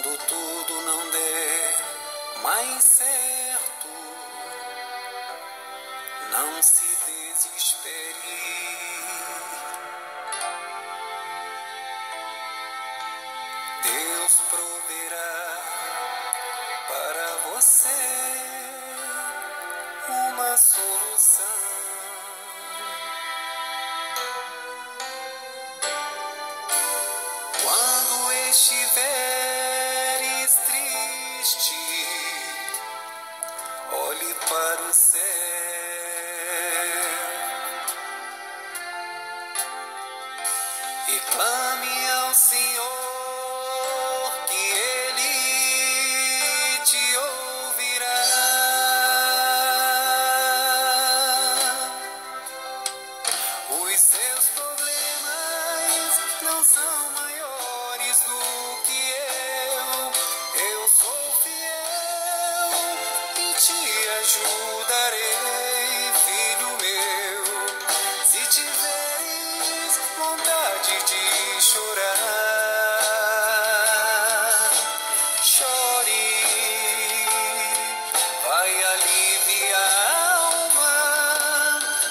Quando tudo não der mais certo, não se desespere. Olhe para o céu e clame ao Senhor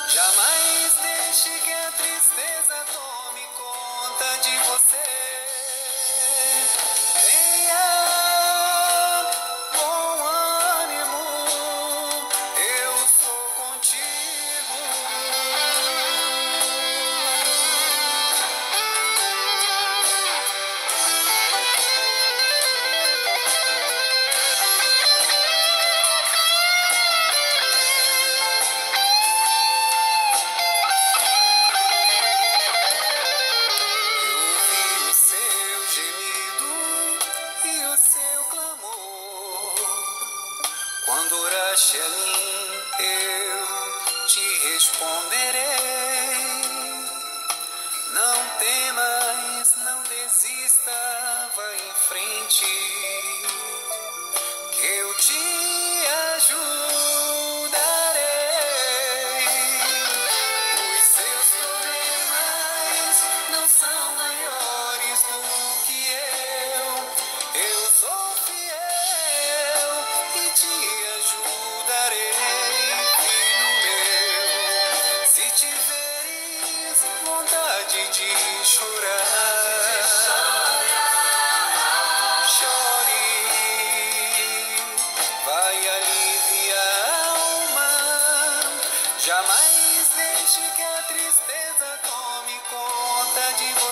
Jamais deixe que a tristeza Quando oraste a mim, eu te responderei. Não temas, não desista, vai em frente, Jamais deixe que a tristeza tome conta de você.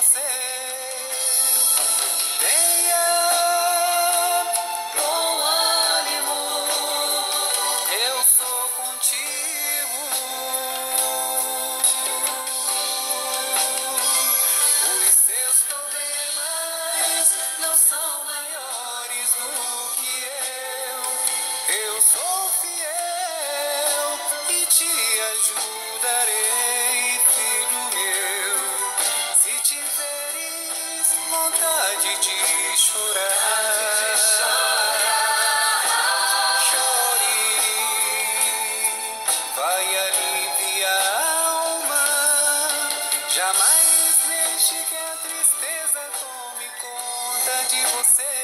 de chorar. Antes de chorar. A alma. Jamais deixe que a tristeza tome conta de você.